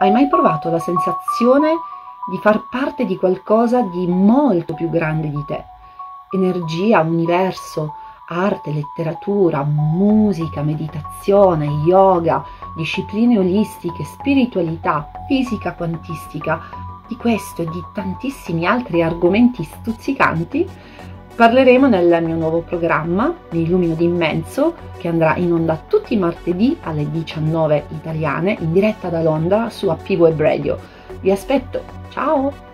Hai mai provato la sensazione di far parte di qualcosa di molto più grande di te? Energia, universo, arte, letteratura, musica, meditazione, yoga, discipline olistiche, spiritualità, fisica quantistica, di questo e di tantissimi altri argomenti stuzzicanti parleremo nel mio nuovo programma, Mi illumino d'immenso, che andrà in onda tutti i martedì alle 19 italiane, in diretta da Londra su AP Web Radio. Vi aspetto, ciao!